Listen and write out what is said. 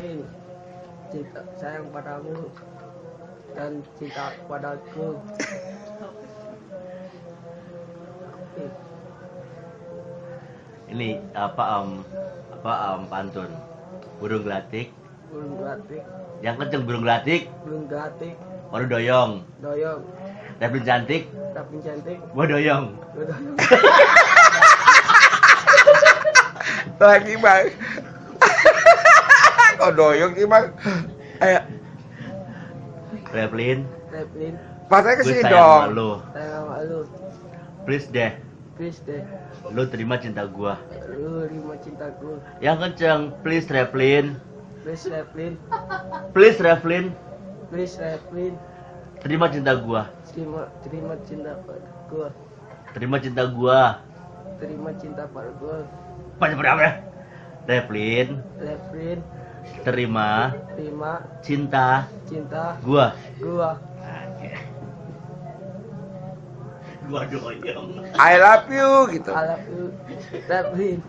Cinta sayang padamu dan cinta padaku. Ini apa um, apa um, pantun? Burung gelatik, burung gelatik. Yang kenceng burung gelatik, burung gelatik. Baru doyong. doyong. Tapi cantik, tapi cantik. Gua doyong. doyong. Lagi bang kok doyong sih bang ayo. Revlin, Revlin pasnya ke gue sini sayang dong. lu. lu. Please deh, please deh. Lu terima cinta gua. lu terima cintaku Yang kenceng, please Revlin. please Revlin Please Revlin, please Revlin terima cinta gua. terima terima cinta padaku Terima cinta gua. terima cinta padaku Banyak berapa ya? Revlin, Revlin terima. Terima. Cinta. Cinta. Gua. gua. Gua doyong. I love you gitu. I love you. Revlin